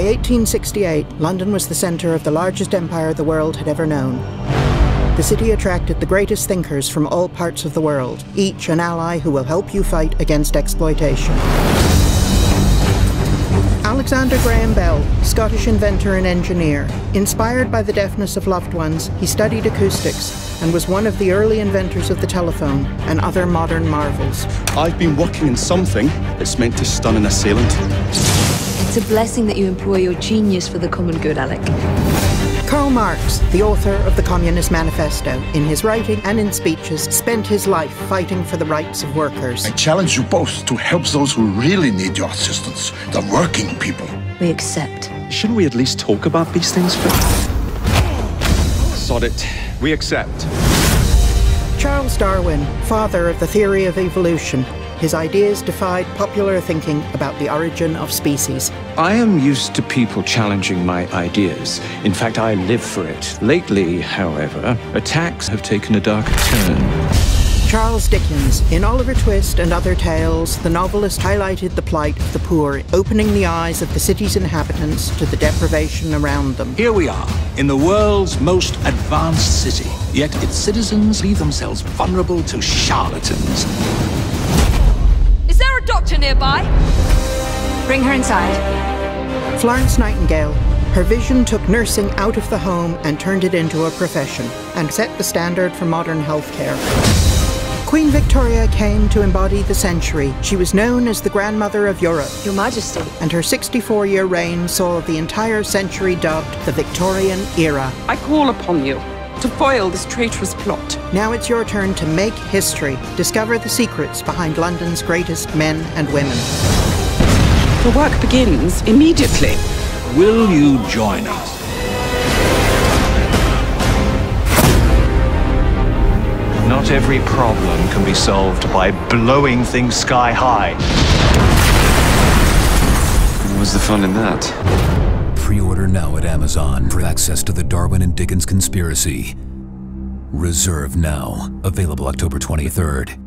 By 1868, London was the centre of the largest empire the world had ever known. The city attracted the greatest thinkers from all parts of the world, each an ally who will help you fight against exploitation. Alexander Graham Bell, Scottish inventor and engineer. Inspired by the deafness of loved ones, he studied acoustics and was one of the early inventors of the telephone and other modern marvels. I've been working in something that's meant to stun an assailant. It's a blessing that you employ your genius for the common good, Alec. Karl Marx, the author of the Communist Manifesto, in his writing and in speeches, spent his life fighting for the rights of workers. I challenge you both to help those who really need your assistance, the working people. We accept. Shouldn't we at least talk about these things first? Sod it. We accept. Charles Darwin, father of the theory of evolution, his ideas defied popular thinking about the origin of species. I am used to people challenging my ideas. In fact, I live for it. Lately, however, attacks have taken a darker turn. Charles Dickens. In Oliver Twist and other tales, the novelist highlighted the plight of the poor, opening the eyes of the city's inhabitants to the deprivation around them. Here we are, in the world's most advanced city, yet its citizens leave themselves vulnerable to charlatans there a doctor nearby? Bring her inside. Florence Nightingale. Her vision took nursing out of the home and turned it into a profession, and set the standard for modern healthcare. Queen Victoria came to embody the century. She was known as the grandmother of Europe. Your Majesty. And her 64 year reign saw the entire century dubbed the Victorian era. I call upon you to foil this traitorous plot. Now it's your turn to make history. Discover the secrets behind London's greatest men and women. The work begins immediately. Will you join us? Not every problem can be solved by blowing things sky high. What's the fun in that? Pre-order now at Amazon for access to the Darwin and Dickens conspiracy. Reserve now. Available October 23rd.